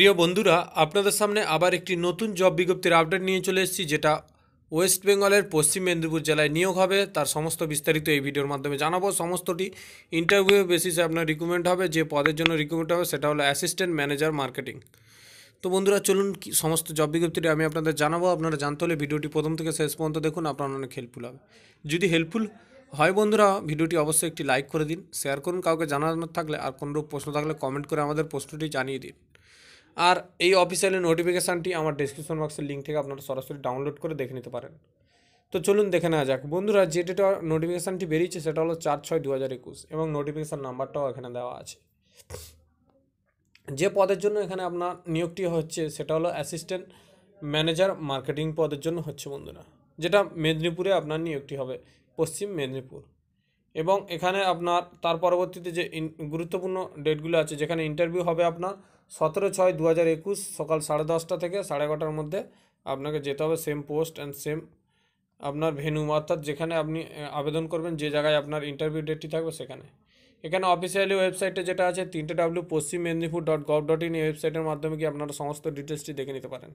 প্রিয় বন্ধুরা, আপনাদের সামনে আবার একটি নতুন জব বিজ্ঞপ্তির আপডেট নিয়ে চলে এসেছি, যেটা ওয়েস্ট বেঙ্গলের পশ্চিম মেদিনীপুর জেলায় নিয়োগ হবে। তার সমস্ত বিস্তারিত এই ভিডিওর মাধ্যমে জানাব। সমস্তটি ইন্টারভিউ বেসিসে আপনার রিক্রুটমেন্ট হবে, যে পদের জন্য রিক্রুটমেন্ট হবে, সেটা হলো অ্যাসিস্ট্যান্ট ম্যানেজার মার্কেটিং তো বন্ধুরা, চলুন কি সমস্ত জব বিজ্ঞপ্তিটি আমি আপনাদের জানাব। আপনারা জানতে হলে ভিডিওটি প্রথম থেকে শেষ পর্যন্ত দেখুন, আপনার অনেক হেল্পফুল হবে। যদি হেল্পফুল হয় বন্ধুরা, ভিডিওটি অবশ্যই একটি লাইক করে দিন শেয়ার করুন, কাউকে জানানোর থাকলে আর কোনোরূপ প্রশ্ন থাকলে কমেন্ট করে আমাদের প্রশ্নটি জানিয়ে দিন। আর এই অফিসিয়ালি নোটিফিকেশানটি আমার ডিসক্রিপশন বক্সের লিঙ্ক থেকে আপনারা সরাসরি ডাউনলোড করে দেখে নিতে পারেন। তো চলুন দেখে নেওয়া যাক। বন্ধুরা, যে ডেটা নোটিফিকেশানটি বেরিয়েছে সেটা হলো চার ছয় দু হাজার একুশ এবং নোটিফিকেশান নাম্বারটাও এখানে দেওয়া আছে। যে পদের জন্য এখানে আপনার নিয়োগটি হচ্ছে সেটা হলো অ্যাসিস্ট্যান্ট ম্যানেজার মার্কেটিং পদের জন্য হচ্ছে বন্ধুরা, যেটা মেদিনীপুরে আপনার নিয়োগটি হবে, পশ্চিম মেদিনীপুর। এবং এখানে আপনার তার পরবর্তীতে যে গুরুত্বপূর্ণ ডেটগুলো আছে, যেখানে ইন্টারভিউ হবে আপনার সতেরো ছয় দু হাজার একুশ সকাল সাড়ে দশটা থেকে সাড়ে এগারোটার মধ্যে আপনাকে যেতে হবে সেম পোস্ট অ্যান্ড সেম আপনার ভেনু অর্থাৎ যেখানে আপনি আবেদন করবেন, যে জায়গায় আপনার ইন্টারভিউ ডেটটি থাকবে সেখানে। এখানে অফিসিয়ালি ওয়েবসাইটে যেটা আছে তিনটে W Paschim Medinipur dot gov dot in এই ওয়েবসাইটের মাধ্যমে কি আপনারা সমস্ত ডিটেলসটি দেখে নিতে পারেন।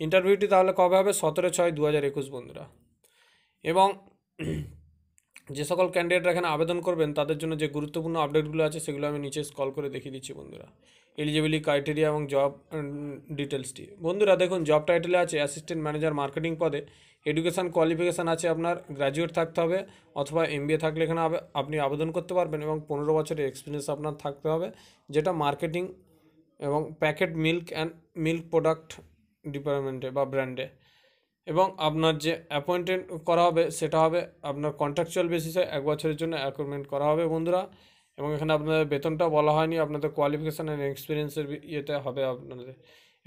ইন্টারভিউটি তাহলে কবে হবে? সতেরো ছয় দু হাজার একুশ, বন্ধুরা। এবং যে সকল ক্যান্ডিডেটরা এখানে আবেদন করবেন, তাদের জন্য যে গুরুত্বপূর্ণ আপডেটগুলো আছে, সেগুলো আমি নিচে স্কল করে দেখিয়ে দিচ্ছি বন্ধুরা। এলিজিবিলি ক্রাইটেরিয়া এবং জব ডিটেলসটি বন্ধুরা, দেখুন জব টাইটেলে আছে অ্যাসিস্ট্যান্ট ম্যানেজার মার্কেটিং পদে। এডুকেশান কোয়ালিফিকেশান আছে আপনার গ্র্যাজুয়েট থাকতে হবে, অথবা এমবিএ থাকলে এখানে আপনি আবেদন করতে পারবেন এবং পনেরো বছরের এক্সপিরিয়েন্স আপনার থাকতে হবে, যেটা মার্কেটিং এবং packet milk and milk product ডিপার্টমেন্টে বা ব্র্যান্ডে এবং আপনার যে অ্যাপয়েন্টমেন্ট করা হবে, সেটা হবে আপনার কন্ট্রাকচুয়াল বেসিসে এক বছরের জন্য অ্যাপয়েন্টমেন্ট করা হবে বন্ধুরা। এবং এখানে আপনাদের বেতনটা বলা হয়নি, আপনাদের কোয়ালিফিকেশান অ্যান্ড এক্সপিরিয়েন্সের ইয়েতে হবে আপনাদের।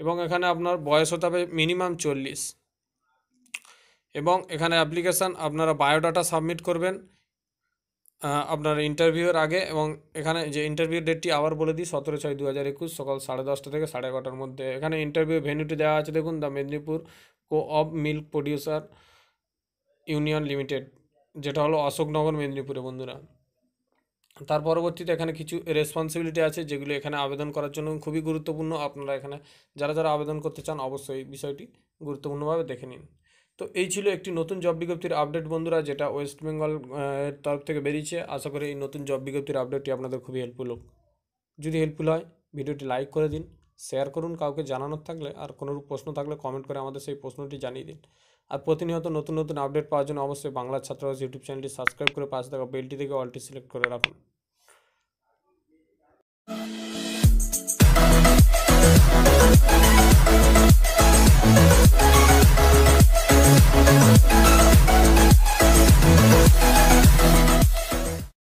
এবং এখানে আপনার বয়স হতে হবে মিনিমাম চল্লিশ। এবং এখানে অ্যাপ্লিকেশান আপনারা বায়োডাটা সাবমিট করবেন আপনার ইন্টারভিউয়ের আগে। এবং এখানে যে ইন্টারভিউ ডেটটি আবার বলে দিই, সতেরো ছয় দু হাজার একুশ সকাল সাড়ে দশটা থেকে সাড়ে এগারোটার মধ্যে। এখানে ইন্টারভিউ ভেন্যুটি দেওয়া আছে, দেখুন the Medinipur co of milk producer union limited যেটা হলো অশোকনগর মেদিনীপুরে বন্ধুরা। তার পরবর্তীতে এখানে কিছু রেসপন্সিবিলিটি আছে, যেগুলো এখানে আবেদন করার জন্য খুবই গুরুত্বপূর্ণ। আপনারা এখানে যারা যারা আবেদন করতে চান, অবশ্যই বিষয়টি গুরুত্বপূর্ণভাবে দেখে নিন। তো এই ছিল একটি নতুন জব বিজ্ঞপ্তির আপডেট বন্ধুরা, যেটা ওয়েস্ট বেঙ্গল তরফ থেকে বেরিয়েছে। আশা করি এই নতুন জব বিজ্ঞপ্তির আপডেটটি আপনাদের খুবই হেল্পফুল হোক। যদি হেল্পফুল হয়, ভিডিওটি লাইক করে দিন। শেয়ার করুন, কাউকে জানানোর থাকলে আর কোনো প্রশ্ন থাকলে কমেন্ট করে আমাদের সেই প্রশ্নটি জানিয়ে দিন। আর প্রতিনিয়ত নতুন নতুন আপডেট পাওয়ার জন্য অবশ্যই বাংলা ছাত্রাবাস ইউটিউব চ্যানেলটি সাবস্ক্রাইব করে পাশে থাকা বেলটি থেকে অলটি সিলেক্ট করে রাখুন।